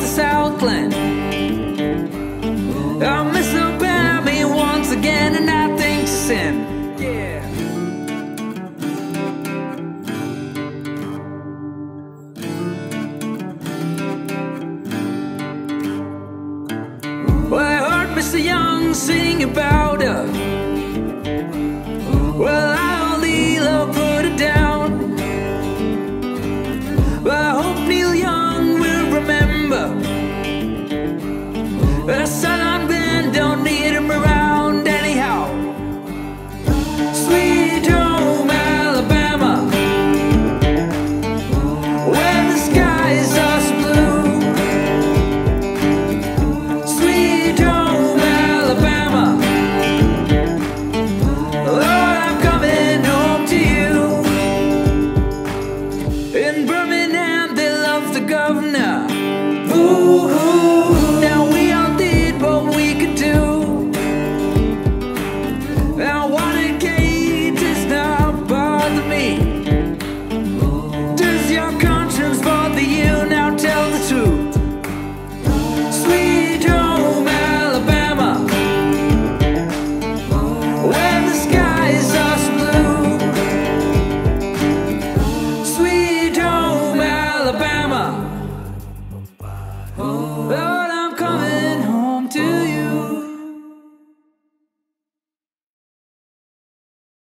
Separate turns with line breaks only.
to Southland. I Miss Obama once again, and I think to sin. Well, I heard Mr. Young sing about But a silent band don't need him around anyhow. Sweet home Alabama, where the skies are blue. Sweet home Alabama, Lord, I'm coming home to you. In Birmingham, they love the governor. Oh,